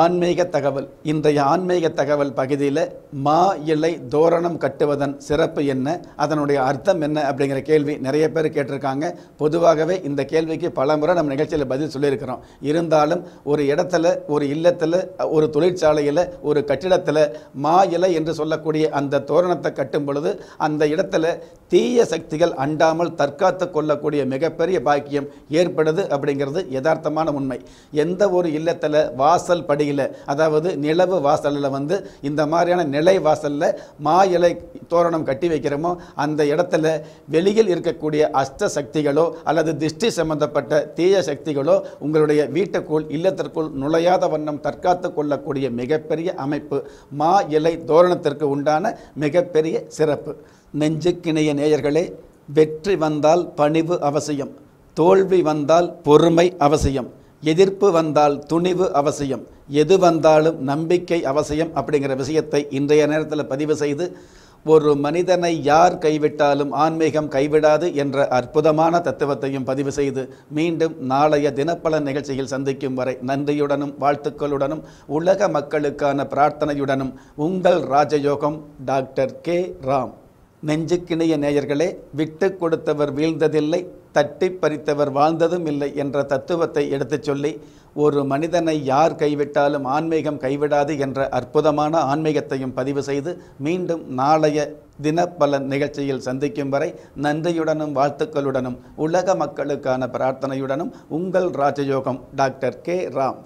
ஆன்மீக தகவல். இன்றைய ஆன்மீக தகவல் பகுதியில் மா இலை தோரணம் கட்டுவதன் சிறப்பு என்ன? அதனுடைய அர்த்தம் என்ன? அப்படிங்கிற கேள்வி நிறைய பேர் கேட்டிருக்காங்க. பொதுவாகவே இந்த கேள்விக்கு பல முறை நம்ம நிகழ்ச்சியில் பதில் சொல்லியிருக்கிறோம். இருந்தாலும் ஒரு இடத்துல ஒரு இல்லத்தில் ஒரு தொழிற்சாலையில் ஒரு கட்டிடத்தில் மா இலை என்று சொல்லக்கூடிய அந்த தோரணத்தை கட்டும் பொழுது அந்த இடத்துல தீய சக்திகள் அண்டாமல் தற்காத்து கொள்ளக்கூடிய மிகப்பெரிய பாக்கியம் ஏற்படுது அப்படிங்கிறது யதார்த்தமான உண்மை. எந்த ஒரு இல்லத்தில் வாசல் படியில் அதாவது நிலவு வாசலில் வந்து இந்த மாதிரியான நிலை வாசலில் மா இலை தோரணம் கட்டி வைக்கிறோமோ அந்த இடத்துல வெளியில் இருக்கக்கூடிய அஷ்ட சக்திகளோ அல்லது திஷ்டி சம்பந்தப்பட்ட தீய சக்திகளோ உங்களுடைய வீட்டுக்குள் இல்லத்திற்குள் நுழையாத வண்ணம் தற்காத்து கொள்ளக்கூடிய மிகப்பெரிய அமைப்பு மா இலை தோரணத்திற்கு உண்டான மிகப்பெரிய சிறப்பு. நெஞ்சுக்கிணைய நேயர்களே வெற்றி வந்தால் பணிவு அவசியம் தோல்வி வந்தால் பொறுமை அவசியம் எதிர்ப்பு வந்தால் துணிவு அவசியம் எது வந்தாலும் நம்பிக்கை அவசியம் அப்படிங்கிற விஷயத்தை இன்றைய நேரத்தில் பதிவு செய்து ஒரு மனிதனை யார் கைவிட்டாலும் ஆன்மீகம் கைவிடாது என்ற அற்புதமான தத்துவத்தையும் பதிவு செய்து மீண்டும் நாளைய தினப்பலன் நிகழ்ச்சியில் சந்திக்கும் வரை நன்றியுடனும் வாழ்த்துக்களுடனும் உலக மக்களுக்கான பிரார்த்தனையுடனும் உங்கள் ராஜயோகம் டாக்டர் கே. ராம். நெஞ்சுக்கிணைய நேயர்களே விட்டு கொடுத்தவர் வீழ்ந்ததில்லை தட்டி பறித்தவர் வாழ்ந்ததும் இல்லை என்ற தத்துவத்தை எடுத்துச் சொல்லி ஒரு மனிதனை யார் கைவிட்டாலும் ஆன்மீகம் கைவிடாது என்ற அற்புதமான ஆன்மீகத்தையும் பதிவு செய்து மீண்டும் நாளைய தினப்பலன் நிகழ்ச்சியில் சந்திக்கும் வரை நன்றியுடனும் வாழ்த்துக்களுடனும் உலக மக்களுக்கான பிரார்த்தனையுடனும் உங்கள் ராஜயோகம் டாக்டர் கே. ராம்.